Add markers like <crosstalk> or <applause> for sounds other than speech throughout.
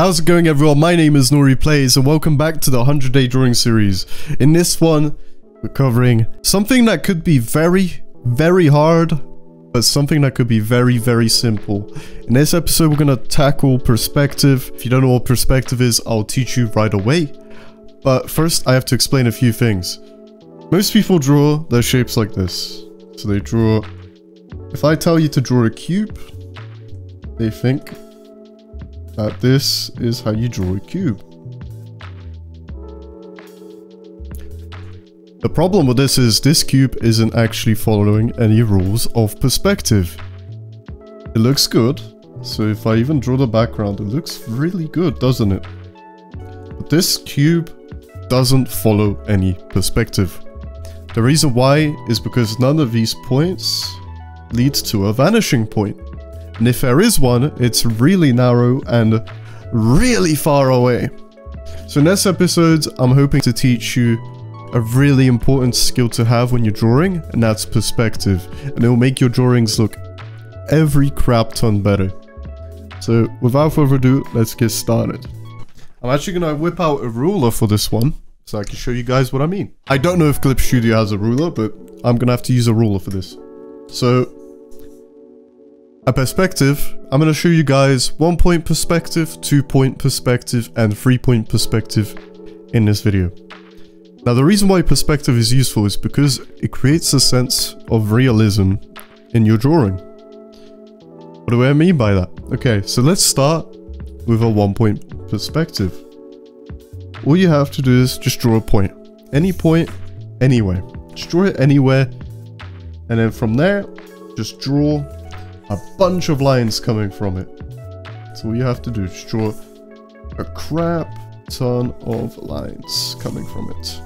How's it going everyone? My name is Nori Plays and welcome back to the 100 day drawing series. In this one, we're covering something that could be very, very hard, but something that could be very, very simple. In this episode, we're gonna tackle perspective. If you don't know what perspective is, I'll teach you right away. But first, I have to explain a few things. Most people draw their shapes like this. So they draw... If I tell you to draw a cube, they think that this is how you draw a cube. The problem with this is this cube isn't actually following any rules of perspective. It looks good, so if I even draw the background, it looks really good, doesn't it? But this cube doesn't follow any perspective. The reason why is because none of these points leads to a vanishing point. And if there is one, it's really narrow and really far away. So in this episode, I'm hoping to teach you a really important skill to have when you're drawing, and that's perspective. And it will make your drawings look every crap ton better. So without further ado, let's get started. I'm actually going to whip out a ruler for this one, so I can show you guys what I mean. I don't know if Clip Studio has a ruler, but I'm going to have to use a ruler for this. So a perspective, I'm going to show you guys one point perspective, two point perspective, and three point perspective in this video. Now the reason why perspective is useful is because it creates a sense of realism in your drawing. What do I mean by that? Okay, so let's start with a one point perspective. All you have to do is just draw a point. Any point, anywhere. Just draw it anywhere. And then from there, just draw a bunch of lines coming from it. So you have to do is draw a crap ton of lines coming from it.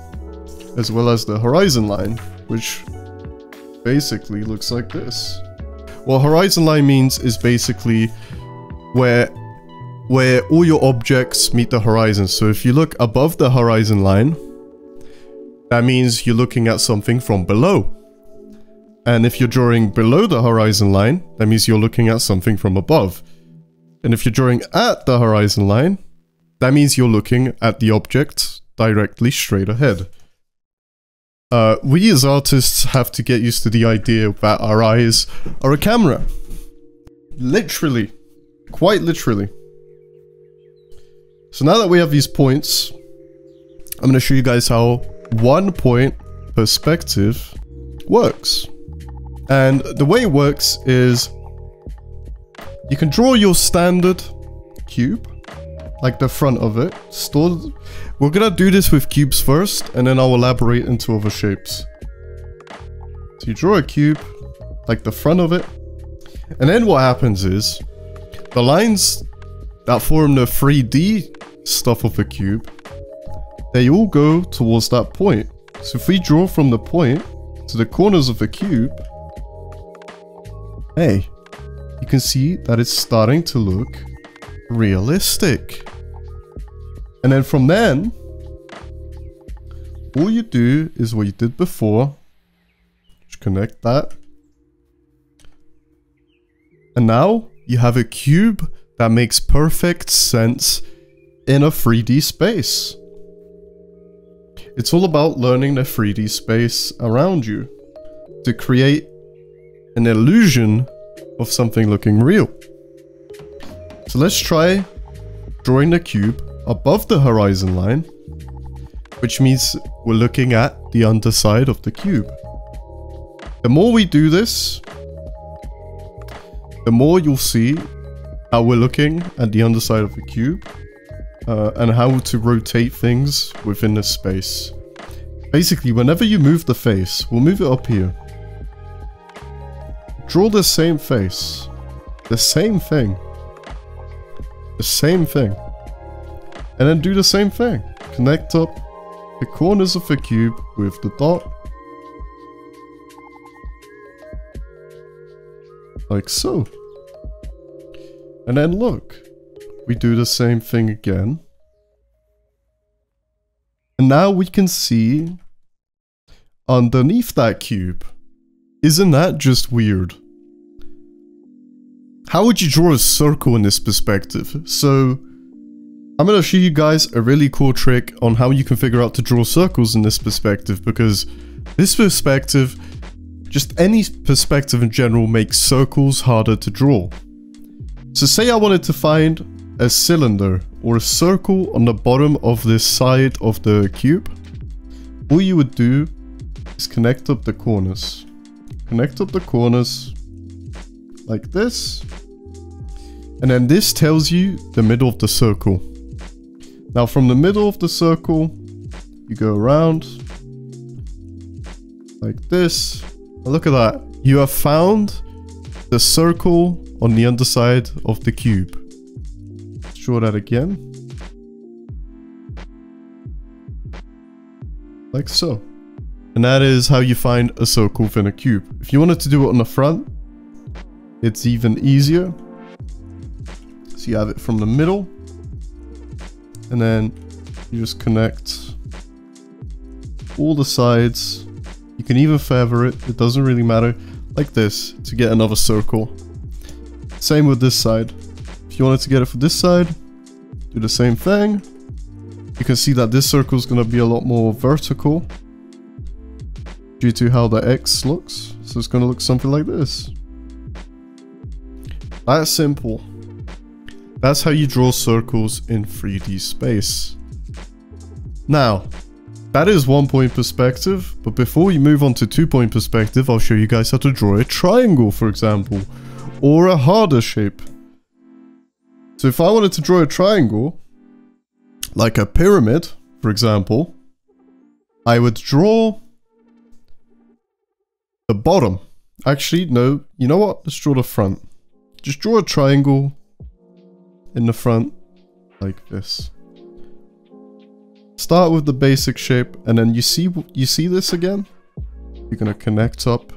As well as the horizon line, which basically looks like this. What horizon line means is basically where where all your objects meet the horizon. So if you look above the horizon line, that means you're looking at something from below. And if you're drawing below the horizon line, that means you're looking at something from above. And if you're drawing at the horizon line, that means you're looking at the object directly straight ahead. Uh, we as artists have to get used to the idea that our eyes are a camera. Literally. Quite literally. So now that we have these points, I'm going to show you guys how one point perspective works. And the way it works is you can draw your standard cube, like the front of it. Store. We're gonna do this with cubes first, and then I'll elaborate into other shapes. So you draw a cube, like the front of it, and then what happens is the lines that form the 3D stuff of the cube, they all go towards that point. So if we draw from the point to the corners of the cube, hey, you can see that it's starting to look realistic. And then from then, all you do is what you did before. Just connect that. And now you have a cube that makes perfect sense in a 3D space. It's all about learning the 3D space around you to create an illusion of something looking real. So let's try drawing the cube above the horizon line, which means we're looking at the underside of the cube. The more we do this, the more you'll see how we're looking at the underside of the cube uh, and how to rotate things within this space. Basically, whenever you move the face, we'll move it up here. Draw the same face. The same thing. The same thing. And then do the same thing. Connect up the corners of the cube with the dot. Like so. And then look. We do the same thing again. And now we can see underneath that cube. Isn't that just weird? How would you draw a circle in this perspective? So, I'm going to show you guys a really cool trick on how you can figure out to draw circles in this perspective because this perspective, just any perspective in general makes circles harder to draw. So say I wanted to find a cylinder or a circle on the bottom of this side of the cube. All you would do is connect up the corners. Connect up the corners like this. And then this tells you the middle of the circle. Now from the middle of the circle, you go around like this. look at that. You have found the circle on the underside of the cube. Let's draw that again. Like so. And that is how you find a circle within a cube. If you wanted to do it on the front, it's even easier. So you have it from the middle and then you just connect all the sides. You can even feather it, it doesn't really matter, like this, to get another circle. Same with this side. If you wanted to get it for this side, do the same thing. You can see that this circle is going to be a lot more vertical due to how the X looks. So it's going to look something like this. That's simple. That's how you draw circles in 3D space. Now, that is one point perspective, but before we move on to two point perspective, I'll show you guys how to draw a triangle, for example, or a harder shape. So if I wanted to draw a triangle, like a pyramid, for example, I would draw the bottom. Actually, no, you know what? Let's draw the front. Just draw a triangle in the front like this. Start with the basic shape and then you see you see this again? You're going to connect up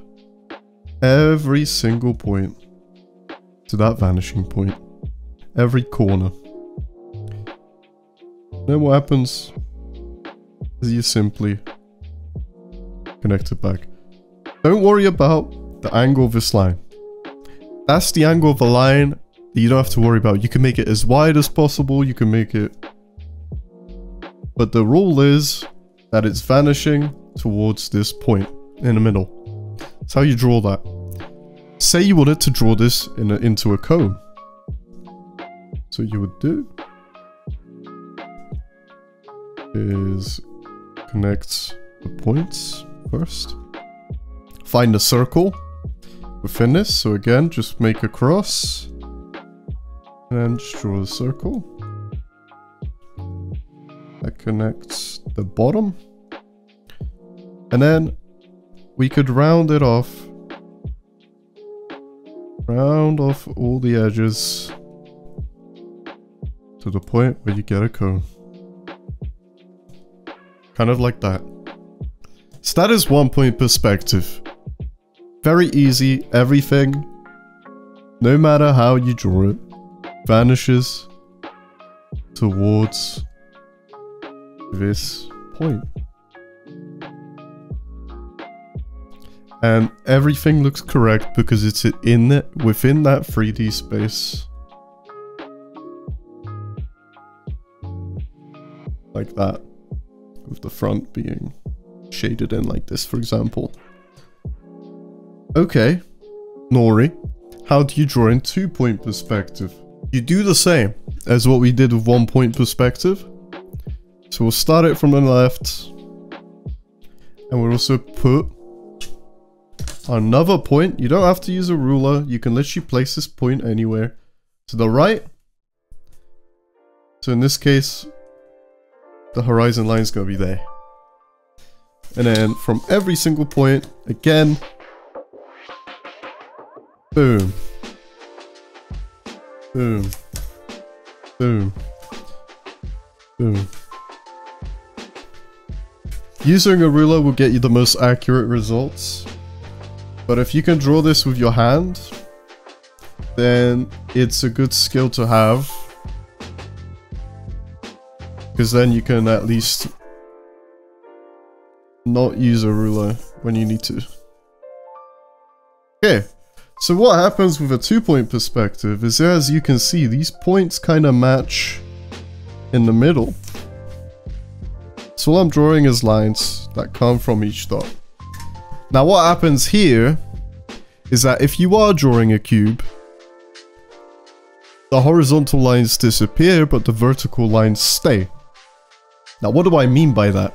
every single point to that vanishing point. Every corner. Then what happens is you simply connect it back. Don't worry about the angle of this line. That's the angle of the line that you don't have to worry about. You can make it as wide as possible, you can make it... But the rule is that it's vanishing towards this point in the middle. That's how you draw that. Say you wanted to draw this in a, into a cone. So you would do is connect the points first. Find a circle within this. So again, just make a cross. And then just draw a circle. That connects the bottom. And then we could round it off. Round off all the edges to the point where you get a cone. Kind of like that. So that is one point perspective. Very easy, everything, no matter how you draw it, vanishes towards this point. And everything looks correct because it's in it, within that 3D space. Like that. With the front being shaded in like this, for example. Okay, Nori, how do you draw in two-point perspective? You do the same as what we did with one point perspective. So we'll start it from the left. And we'll also put another point. You don't have to use a ruler. You can literally place this point anywhere. To the right. So in this case, the horizon line is going to be there. And then from every single point, again, boom, Boom. Boom. Boom. Using a ruler will get you the most accurate results. But if you can draw this with your hand, then it's a good skill to have. Because then you can at least not use a ruler when you need to. Okay, so what happens with a two-point perspective is as you can see, these points kind of match in the middle. So all I'm drawing is lines that come from each dot. Now what happens here is that if you are drawing a cube, the horizontal lines disappear, but the vertical lines stay. Now what do I mean by that?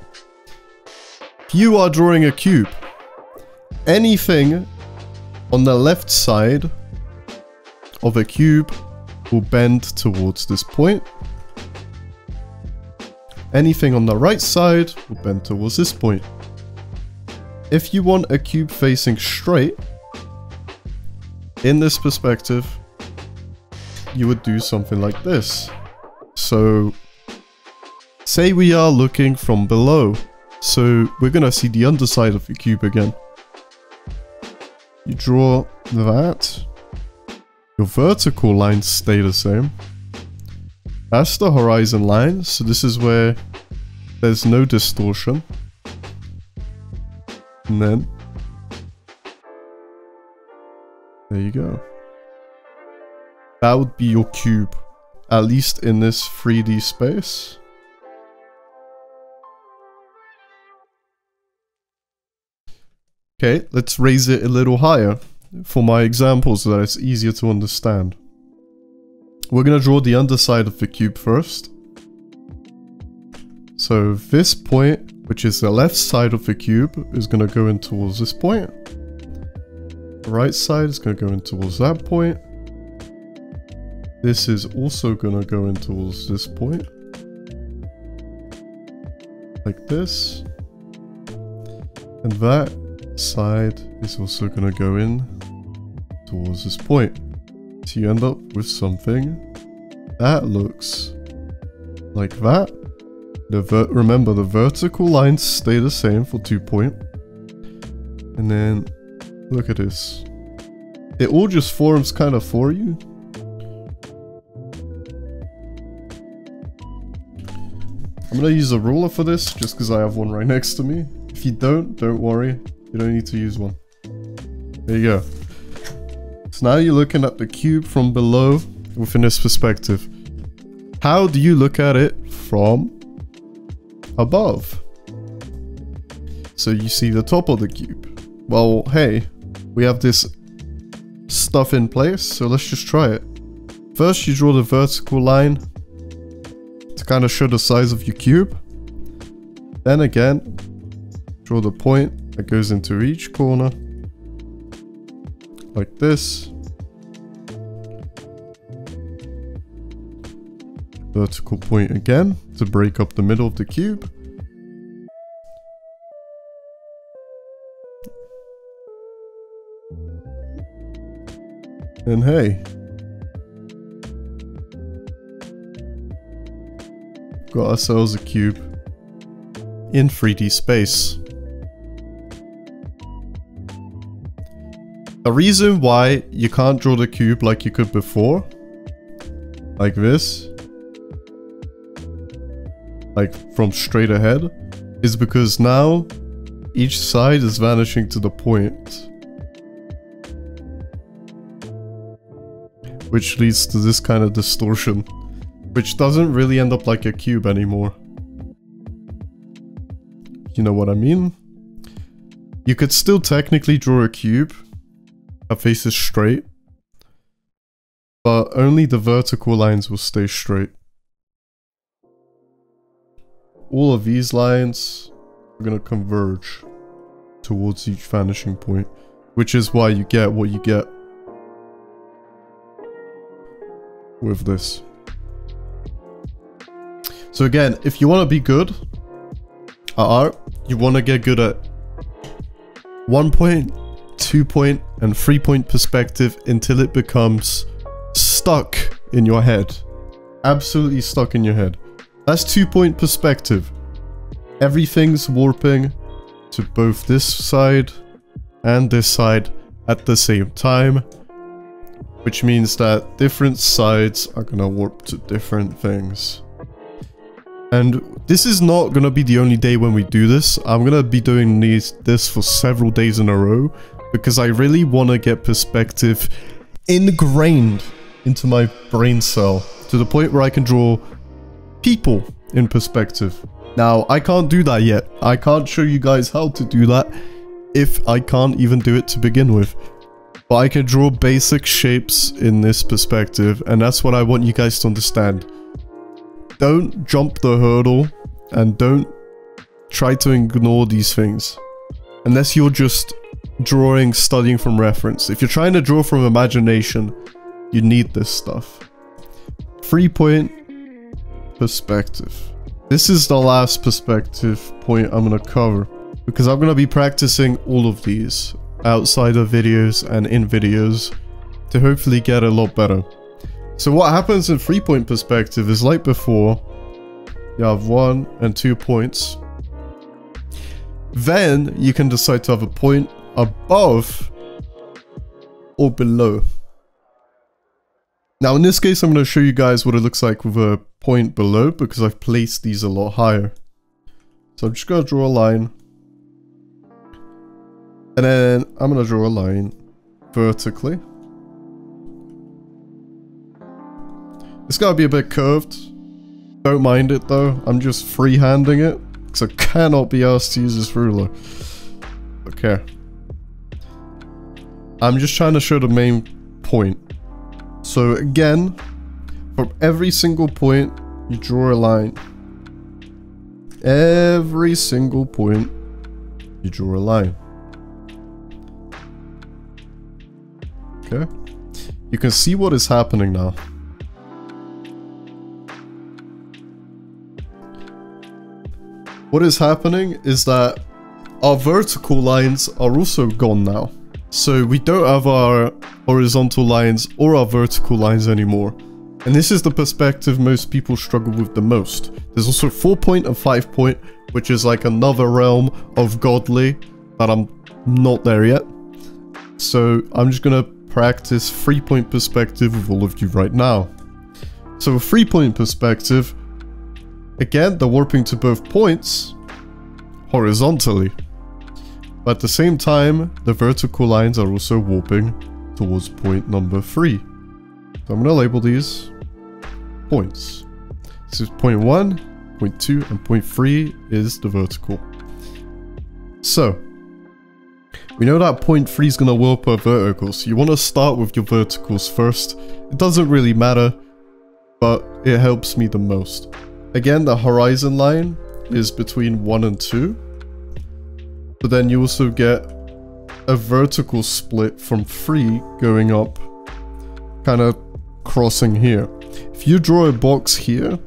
If you are drawing a cube, anything on the left side of a cube will bend towards this point. Anything on the right side will bend towards this point. If you want a cube facing straight, in this perspective, you would do something like this. So, say we are looking from below. So, we're gonna see the underside of the cube again. You draw that. Your vertical lines stay the same. That's the horizon line, so this is where there's no distortion. And then... There you go. That would be your cube. At least in this 3D space. Okay, let's raise it a little higher for my example so that it's easier to understand. We're going to draw the underside of the cube first. So this point, which is the left side of the cube, is going to go in towards this point. The right side is going to go in towards that point. This is also going to go in towards this point. Like this. And that side is also going to go in towards this point. So you end up with something that looks like that. The remember, the vertical lines stay the same for two point. And then, look at this. It all just forms kind of for you. I'm gonna use a ruler for this, just because I have one right next to me. If you don't, don't worry. You don't need to use one. There you go. So now you're looking at the cube from below within this perspective. How do you look at it from above? So you see the top of the cube. Well, hey, we have this stuff in place, so let's just try it. First, you draw the vertical line to kind of show the size of your cube. Then again, draw the point that goes into each corner like this. Vertical point again to break up the middle of the cube. And hey, got ourselves a cube in 3D space. The reason why you can't draw the cube like you could before, like this, like from straight ahead, is because now each side is vanishing to the point. Which leads to this kind of distortion, which doesn't really end up like a cube anymore. You know what I mean? You could still technically draw a cube, that faces straight. But only the vertical lines will stay straight. All of these lines are going to converge towards each vanishing point, which is why you get what you get with this. So again, if you want to be good at art, you want to get good at one point two point and three point perspective until it becomes stuck in your head. Absolutely stuck in your head. That's two point perspective. Everything's warping to both this side and this side at the same time. Which means that different sides are gonna warp to different things. And this is not gonna be the only day when we do this. I'm gonna be doing these, this for several days in a row because I really want to get perspective ingrained into my brain cell to the point where I can draw people in perspective. Now, I can't do that yet. I can't show you guys how to do that if I can't even do it to begin with. But I can draw basic shapes in this perspective, and that's what I want you guys to understand. Don't jump the hurdle, and don't try to ignore these things. Unless you're just drawing, studying from reference. If you're trying to draw from imagination, you need this stuff. Three point perspective. This is the last perspective point I'm going to cover because I'm going to be practicing all of these outside of videos and in videos to hopefully get a lot better. So what happens in three point perspective is like before, you have one and two points. Then you can decide to have a point above or below. Now in this case I'm going to show you guys what it looks like with a point below because I've placed these a lot higher. So I'm just going to draw a line. And then I'm going to draw a line vertically. It's got to be a bit curved. Don't mind it though. I'm just freehanding it. Because I cannot be asked to use this ruler. Okay. I'm just trying to show the main point. So again, from every single point, you draw a line. Every single point, you draw a line. Okay. You can see what is happening now. What is happening is that our vertical lines are also gone now. So we don't have our horizontal lines or our vertical lines anymore. And this is the perspective most people struggle with the most. There's also 4 point and 5 point, which is like another realm of godly that I'm not there yet. So I'm just gonna practice 3 point perspective with all of you right now. So a 3 point perspective, again, the warping to both points horizontally. But at the same time, the vertical lines are also warping towards point number 3. So I'm going to label these points. This is point 1, point 2, and point 3 is the vertical. So, we know that point 3 is going to warp our verticals, so you want to start with your verticals first. It doesn't really matter, but it helps me the most. Again, the horizon line is between 1 and 2. But then you also get a vertical split from 3 going up, kind of crossing here. If you draw a box here,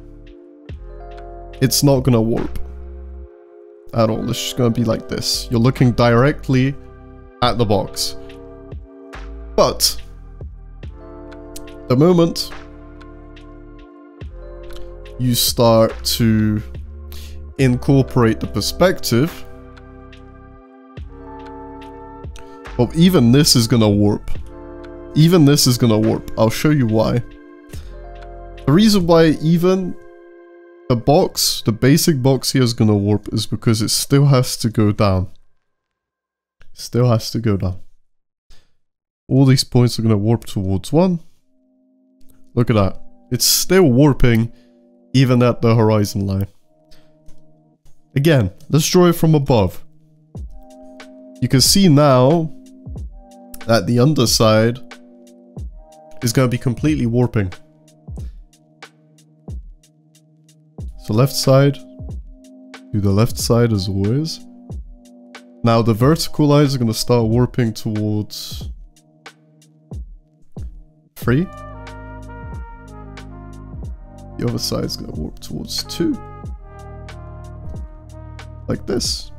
it's not going to warp at all. It's just going to be like this. You're looking directly at the box. But, the moment you start to incorporate the perspective, well, even this is gonna warp. Even this is gonna warp. I'll show you why. The reason why even the box, the basic box here is gonna warp is because it still has to go down. Still has to go down. All these points are gonna warp towards one. Look at that. It's still warping even at the horizon line. Again, let's draw it from above. You can see now that the underside is going to be completely warping. So left side, do the left side as always. Now the vertical lines are going to start warping towards 3. The other side is going to warp towards 2 like this.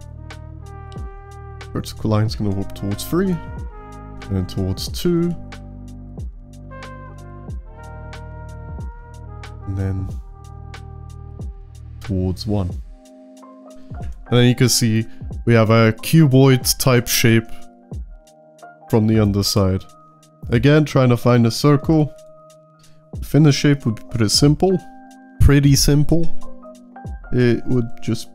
Vertical line is going to warp towards 3, and then towards 2. And then towards 1. And then you can see we have a cuboid type shape from the underside. Again, trying to find a circle. The shape would be pretty simple. Pretty simple. It would just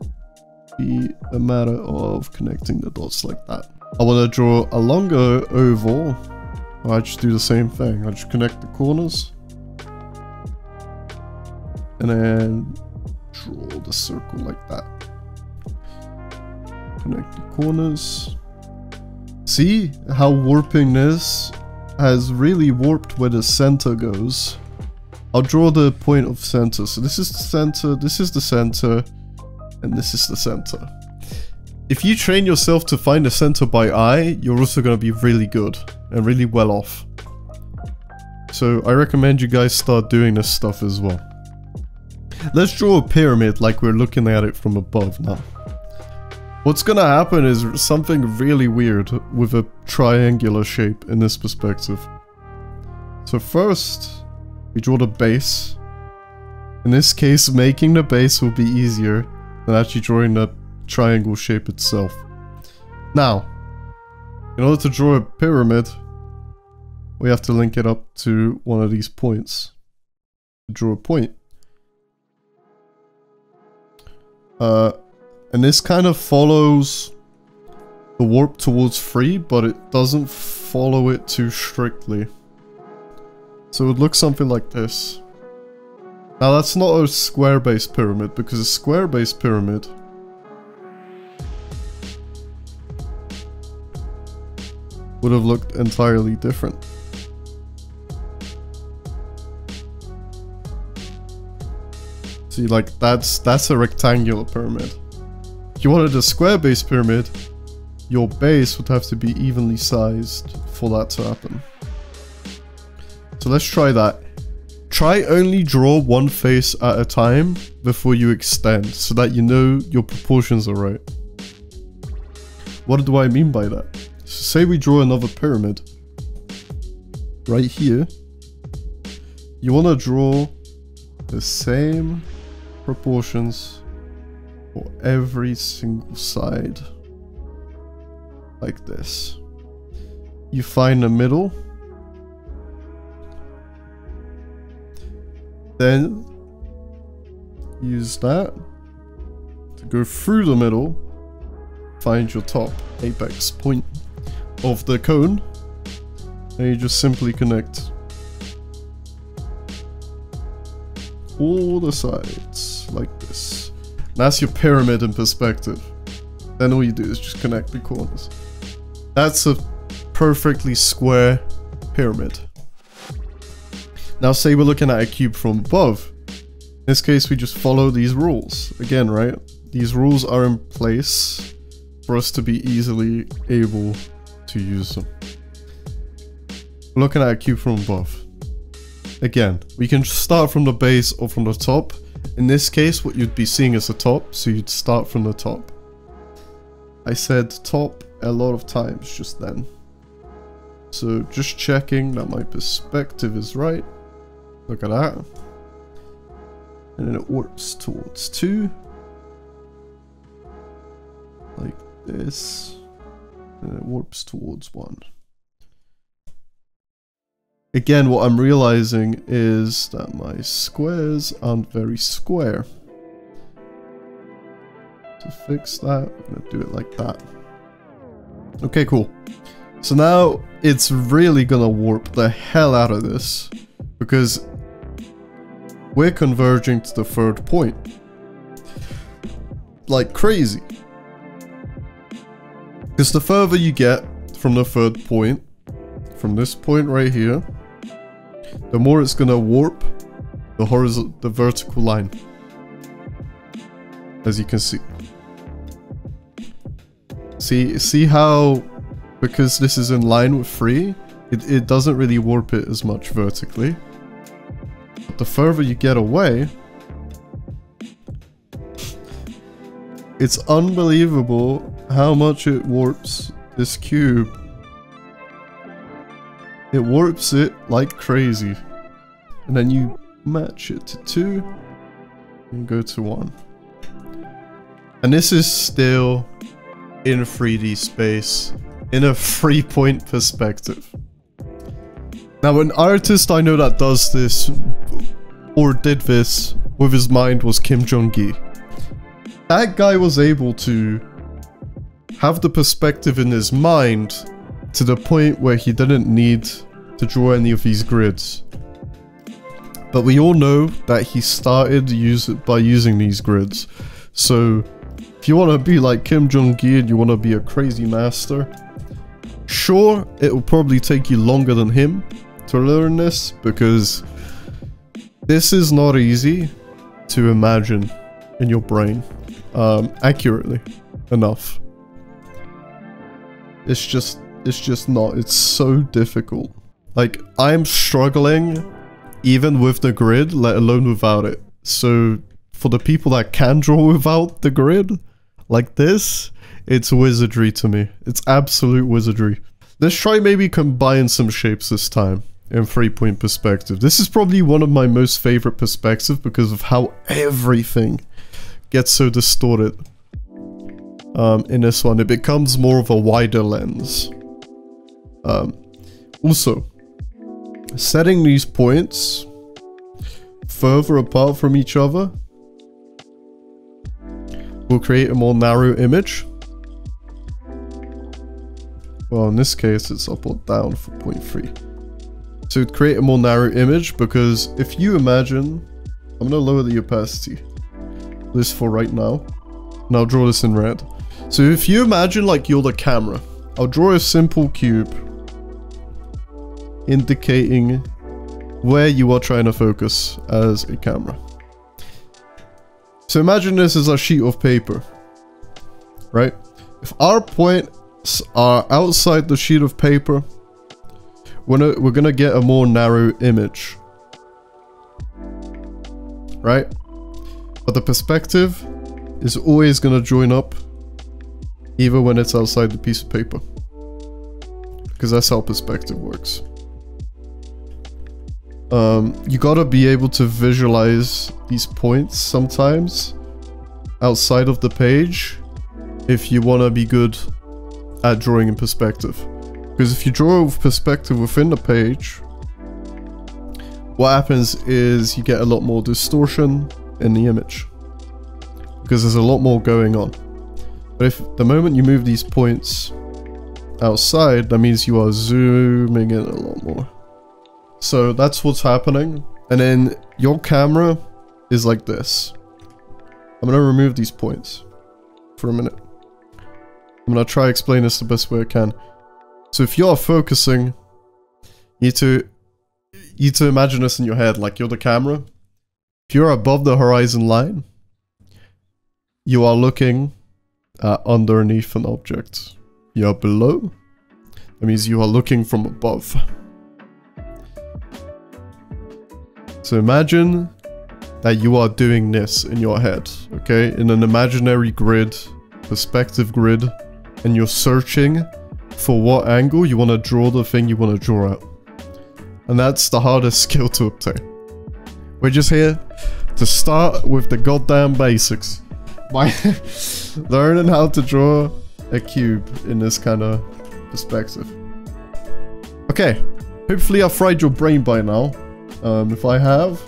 be a matter of connecting the dots like that. I want to draw a longer oval. I just do the same thing. I just connect the corners. And then draw the circle like that. Connect the corners. See how warping this has really warped where the center goes. I'll draw the point of center. So this is the center, this is the center, and this is the center. If you train yourself to find the center by eye, you're also going to be really good and really well off. So I recommend you guys start doing this stuff as well. Let's draw a pyramid like we're looking at it from above now. What's gonna happen is something really weird with a triangular shape in this perspective. So first, we draw the base. In this case, making the base will be easier than actually drawing the triangle shape itself. Now, in order to draw a pyramid, we have to link it up to one of these points. Draw a point. Uh, and this kind of follows the warp towards 3, but it doesn't follow it too strictly. So it looks something like this. Now that's not a square-based pyramid, because a square-based pyramid would have looked entirely different. See, like, that's that's a rectangular pyramid. If you wanted a square-based pyramid, your base would have to be evenly sized for that to happen. So let's try that. Try only draw one face at a time before you extend, so that you know your proportions are right. What do I mean by that? Say we draw another pyramid. Right here. You want to draw the same proportions for every single side. Like this. You find the middle. Then use that to go through the middle. Find your top apex point of the cone. And you just simply connect all the sides like this. That's your pyramid in perspective. Then all you do is just connect the corners. That's a perfectly square pyramid. Now say we're looking at a cube from above. In this case we just follow these rules. Again, right? These rules are in place for us to be easily able to use them. Looking at a cube from above. Again, we can start from the base or from the top. In this case, what you'd be seeing is the top, so you'd start from the top. I said top a lot of times just then. So just checking that my perspective is right. Look at that. And then it warps towards 2. Like this. And it warps towards 1. Again, what I'm realizing is that my squares aren't very square. To fix that, I'm gonna do it like that. Okay, cool. So now it's really gonna warp the hell out of this because we're converging to the third point. Like crazy. Because the further you get from the third point, from this point right here, the more it's gonna warp the horizontal, the vertical line. As you can see. See, see how, because this is in line with 3, it, it doesn't really warp it as much vertically. But the further you get away, it's unbelievable how much it warps this cube it warps it like crazy. And then you match it to 2 and go to 1. And this is still in 3D space in a three point perspective. Now an artist I know that does this or did this with his mind was Kim Jung Gi. That guy was able to have the perspective in his mind to the point where he didn't need to draw any of these grids. But we all know that he started use by using these grids. So if you want to be like Kim Jung Gi and you want to be a crazy master, sure, it will probably take you longer than him to learn this because this is not easy to imagine in your brain um, accurately enough. It's just, it's just not. It's so difficult. Like, I'm struggling even with the grid, let alone without it. So, for the people that can draw without the grid, like this, it's wizardry to me. It's absolute wizardry. Let's try maybe combine some shapes this time in three point perspective. This is probably one of my most favorite perspectives because of how everything gets so distorted. Um, in this one, it becomes more of a wider lens. Um, also, setting these points further apart from each other will create a more narrow image. Well, in this case, it's up or down for 0.3. So create a more narrow image because if you imagine, I'm gonna lower the opacity this for right now, and I'll draw this in red. So if you imagine like you're the camera, I'll draw a simple cube indicating where you are trying to focus as a camera. So imagine this is a sheet of paper, right? If our points are outside the sheet of paper, we're gonna, we're gonna get a more narrow image, right? But the perspective is always gonna join up even when it's outside the piece of paper. Because that's how perspective works. Um, you gotta be able to visualize these points sometimes outside of the page if you wanna be good at drawing in perspective. Because if you draw with perspective within the page, what happens is you get a lot more distortion in the image. Because there's a lot more going on. But if the moment you move these points outside, that means you are zooming in a lot more. So that's what's happening. And then your camera is like this. I'm gonna remove these points for a minute. I'm gonna try explain this the best way I can. So if you're focusing, you need to you need to imagine this in your head like you're the camera. If you're above the horizon line, you are looking uh, underneath an object. You are below. That means you are looking from above. So imagine that you are doing this in your head, okay? In an imaginary grid, perspective grid, and you're searching for what angle you want to draw the thing you want to draw out. And that's the hardest <laughs> skill to obtain. We're just here to start with the goddamn basics by <laughs> learning how to draw a cube in this kind of perspective. Okay, hopefully I've fried your brain by now. Um, if I have,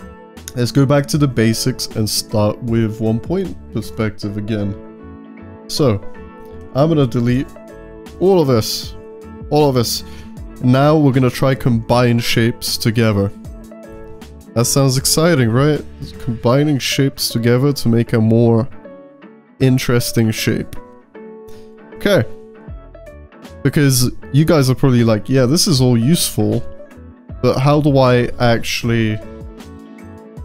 let's go back to the basics and start with one point perspective again. So, I'm gonna delete all of this, all of this. Now we're gonna try combine shapes together. That sounds exciting, right? Combining shapes together to make a more interesting shape. Okay. Because you guys are probably like, yeah, this is all useful, but how do I actually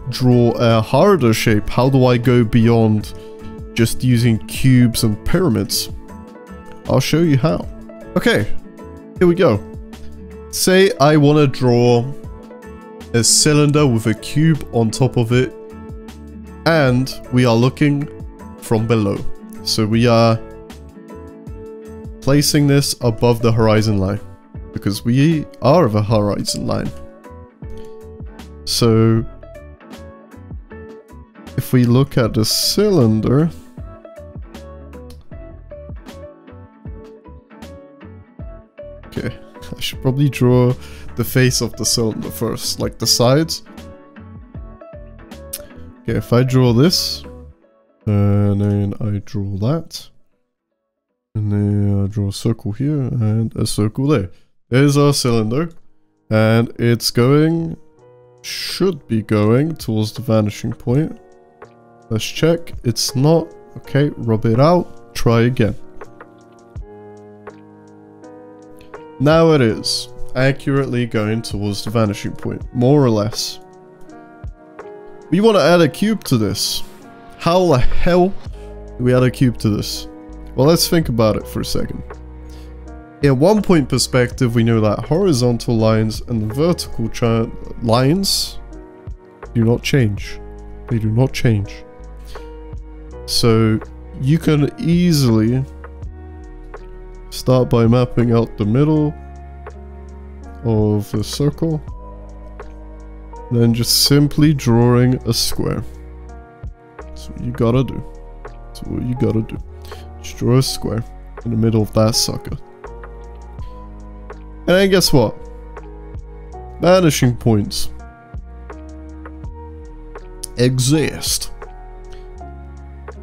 draw a harder shape? How do I go beyond just using cubes and pyramids? I'll show you how. Okay, here we go. Say I want to draw a cylinder with a cube on top of it and we are looking from below. So we are placing this above the horizon line because we are of a horizon line. So if we look at the cylinder, okay, I should probably draw the face of the cylinder first, like the sides. Okay, if I draw this, and then I draw that, and then I draw a circle here and a circle there. There's our cylinder. And it's going should be going towards the vanishing point. Let's check. It's not. Okay, rub it out. Try again. Now it is. Accurately going towards the vanishing point. More or less. We want to add a cube to this. How the hell do we add a cube to this? Well, let's think about it for a second. In one point perspective, we know that horizontal lines and vertical lines do not change. They do not change. So you can easily start by mapping out the middle of the circle then just simply drawing a square. You gotta do. That's what you gotta do. Just draw a square in the middle of that sucker. And then guess what? Vanishing points exist.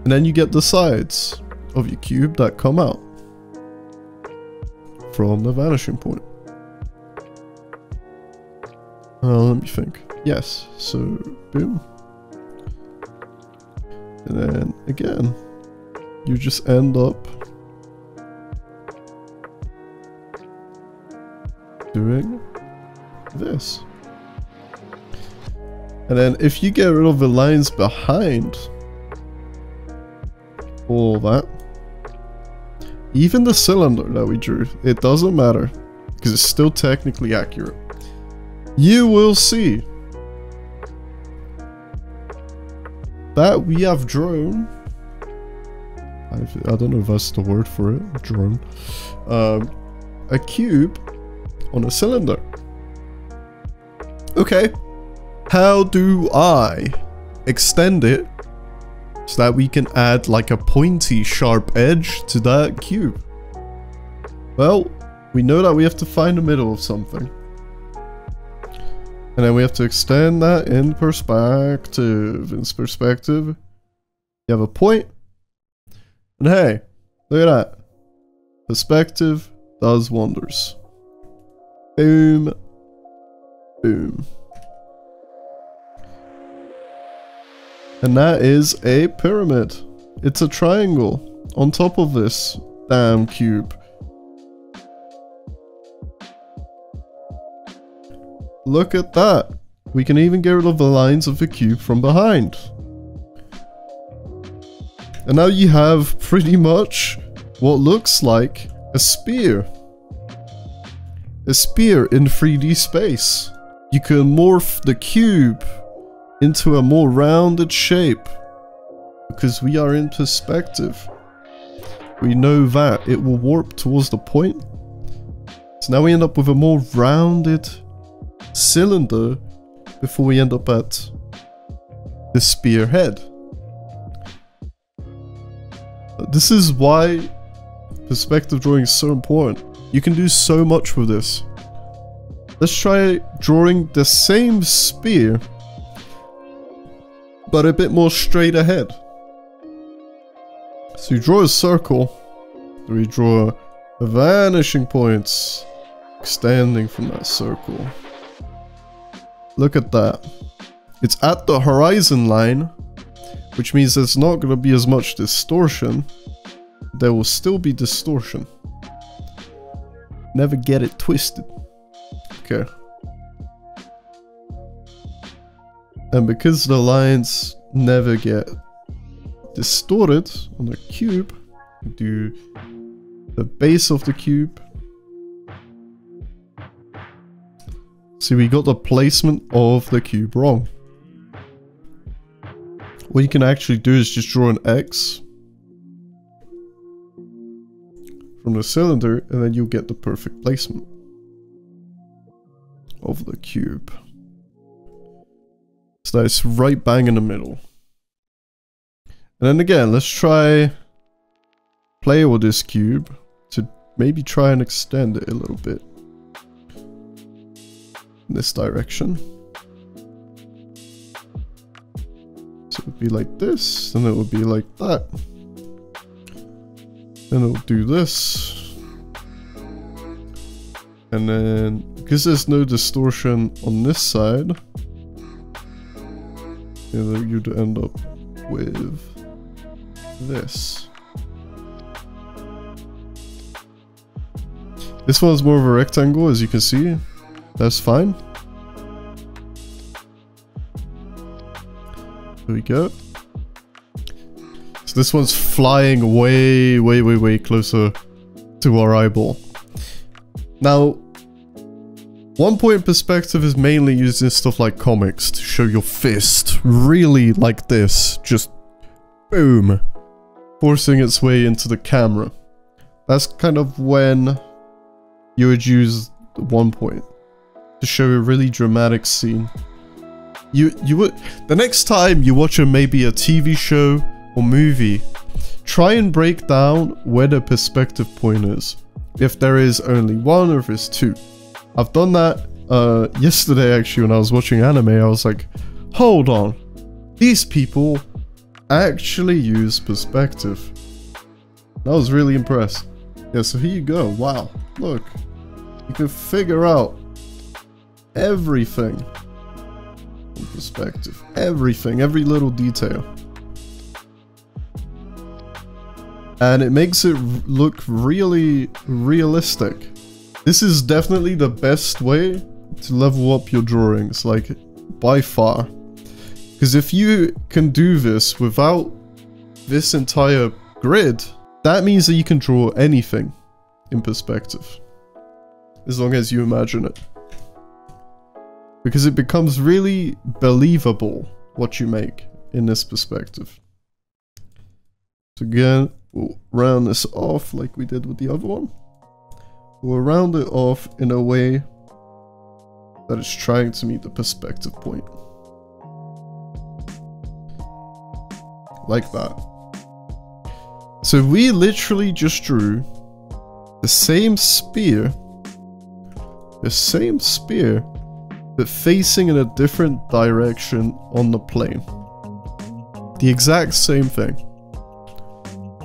And then you get the sides of your cube that come out from the vanishing point. Uh, let me think. Yes, so boom. And then again, you just end up doing this. And then if you get rid of the lines behind all that, even the cylinder that we drew, it doesn't matter because it's still technically accurate. You will see that we have drawn I've, I do not know if that's the word for it, drone, um, a cube on a cylinder. Okay, how do I extend it so that we can add like a pointy sharp edge to that cube? Well, we know that we have to find the middle of something. And then we have to extend that in perspective. In perspective, you have a point. And hey, look at that. Perspective does wonders. Boom. Boom. And that is a pyramid. It's a triangle on top of this damn cube. Look at that. We can even get rid of the lines of the cube from behind. And now you have pretty much what looks like a spear. A spear in 3D space. You can morph the cube into a more rounded shape. Because we are in perspective. We know that it will warp towards the point. So now we end up with a more rounded cylinder before we end up at the spearhead. This is why perspective drawing is so important. You can do so much with this. Let's try drawing the same spear, but a bit more straight ahead. So you draw a circle, we draw vanishing points extending from that circle. Look at that. It's at the horizon line, which means there's not going to be as much distortion. There will still be distortion. Never get it twisted. Okay. And because the lines never get distorted on the cube, do the base of the cube See, we got the placement of the cube wrong. What you can actually do is just draw an X from the cylinder and then you'll get the perfect placement of the cube. So that's right bang in the middle. And then again, let's try play with this cube to maybe try and extend it a little bit this direction. So it would be like this, and it would be like that. Then it'll do this. And then, because there's no distortion on this side, you'd end up with this. This one's more of a rectangle, as you can see. That's fine. There we go. So this one's flying way, way, way, way closer to our eyeball. Now, one point perspective is mainly used in stuff like comics to show your fist really like this, just boom, forcing its way into the camera. That's kind of when you would use one point to show a really dramatic scene. You you would the next time you watch a maybe a TV show or movie, try and break down where the perspective point is. If there is only one or if it's two. I've done that uh, yesterday actually when I was watching anime. I was like, hold on, these people actually use perspective. I was really impressed. Yeah, so here you go. Wow, look, you can figure out everything in perspective. Everything, every little detail. And it makes it look really realistic. This is definitely the best way to level up your drawings, like by far. Because if you can do this without this entire grid, that means that you can draw anything in perspective. As long as you imagine it. Because it becomes really believable what you make in this perspective. So again, we'll round this off like we did with the other one. We'll round it off in a way that is trying to meet the perspective point. Like that. So we literally just drew the same spear, the same spear, facing in a different direction on the plane. The exact same thing.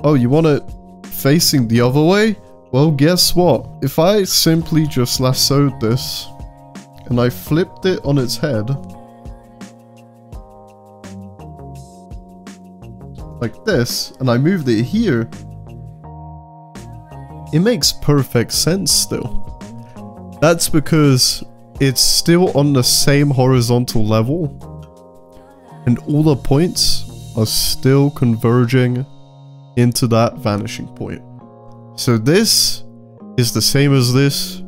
Oh, you want it facing the other way? Well, guess what? If I simply just lassoed this and I flipped it on its head like this and I moved it here it makes perfect sense still. That's because it's still on the same horizontal level and all the points are still converging into that vanishing point. So this is the same as this,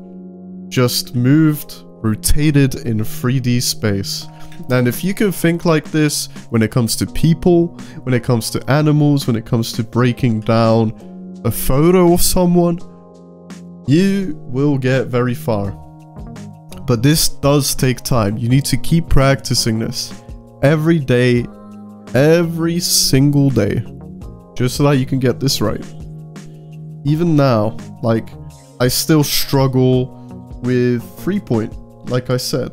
just moved, rotated in 3D space. And if you can think like this when it comes to people, when it comes to animals, when it comes to breaking down a photo of someone, you will get very far. But this does take time. You need to keep practicing this every day, every single day, just so that you can get this right even now, like, I still struggle with three point, like I said.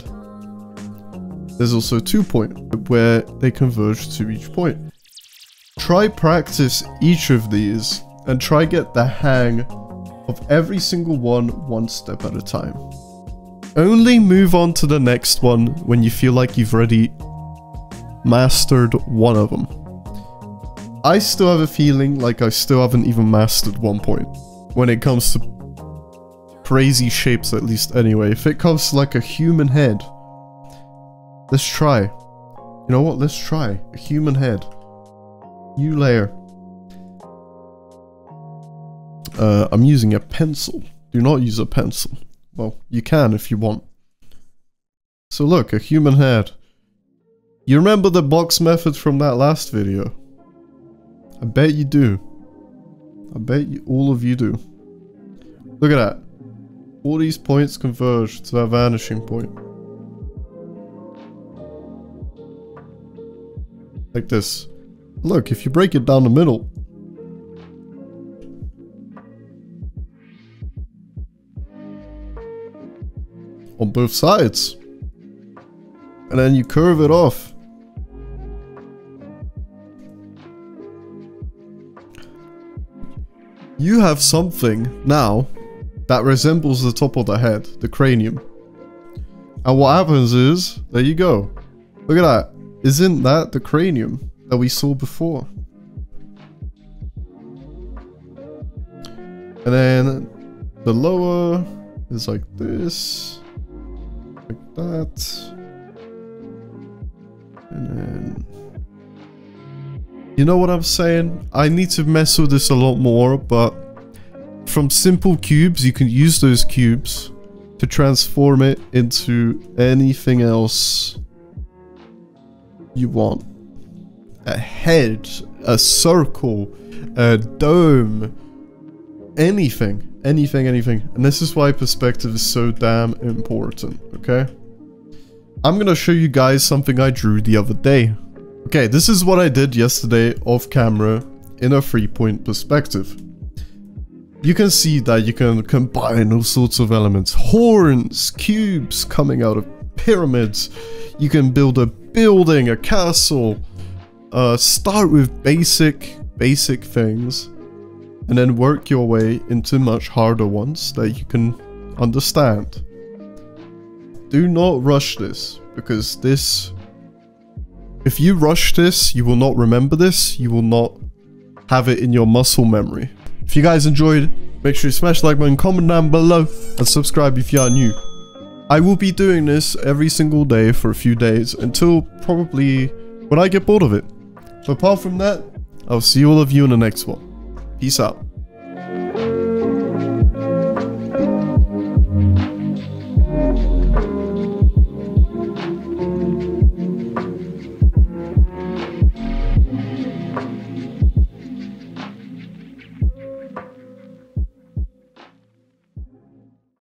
There's also two point, where they converge to each point. Try practice each of these, and try get the hang of every single one one step at a time. Only move on to the next one when you feel like you've already mastered one of them. I still have a feeling like I still haven't even mastered one point. When it comes to crazy shapes at least anyway. If it comes to like a human head. Let's try. You know what? Let's try. A human head. New layer. Uh, I'm using a pencil. Do not use a pencil. Well, you can if you want. So look, a human head. You remember the box method from that last video? I bet you do. I bet you, all of you do. Look at that. All these points converge to that vanishing point. Like this. Look, if you break it down the middle. On both sides. And then you curve it off. You have something now that resembles the top of the head, the cranium. And what happens is, there you go. Look at that. Isn't that the cranium that we saw before? And then the lower is like this, that. And then, you know what I'm saying? I need to mess with this a lot more, but from simple cubes, you can use those cubes to transform it into anything else you want. A head, a circle, a dome, anything, anything, anything. And this is why perspective is so damn important, okay? I'm gonna show you guys something I drew the other day. Okay, this is what I did yesterday off camera in a three point perspective. You can see that you can combine all sorts of elements. Horns, cubes coming out of pyramids. You can build a building, a castle. Uh, start with basic, basic things. And then work your way into much harder ones that you can understand. Do not rush this, because this... If you rush this, you will not remember this, you will not have it in your muscle memory. If you guys enjoyed, make sure you smash the like button, comment down below, and subscribe if you are new. I will be doing this every single day for a few days until probably when I get bored of it. But apart from that, I'll see all of you in the next one. Peace out.